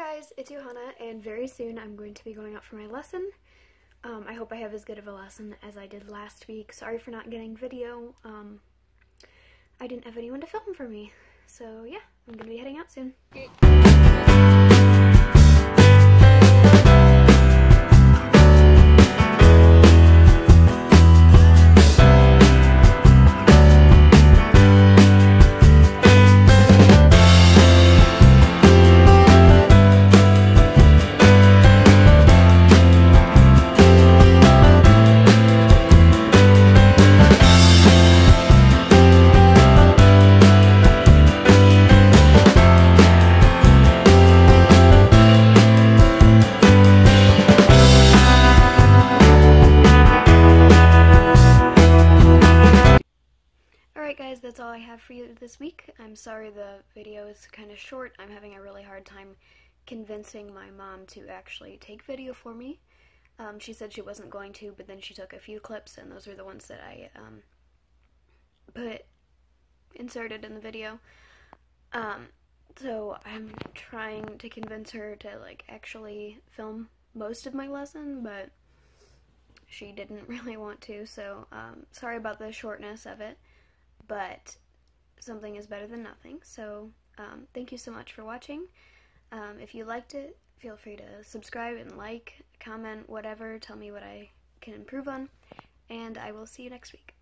guys, it's Johanna, and very soon I'm going to be going out for my lesson. Um, I hope I have as good of a lesson as I did last week. Sorry for not getting video. Um, I didn't have anyone to film for me. So yeah, I'm going to be heading out soon. Guys, that's all I have for you this week. I'm sorry the video is kind of short. I'm having a really hard time convincing my mom to actually take video for me. Um, she said she wasn't going to, but then she took a few clips, and those are the ones that I um, put inserted in the video. Um, so I'm trying to convince her to like actually film most of my lesson, but she didn't really want to. So um, sorry about the shortness of it but something is better than nothing. So um, thank you so much for watching. Um, if you liked it, feel free to subscribe and like, comment, whatever. Tell me what I can improve on. And I will see you next week.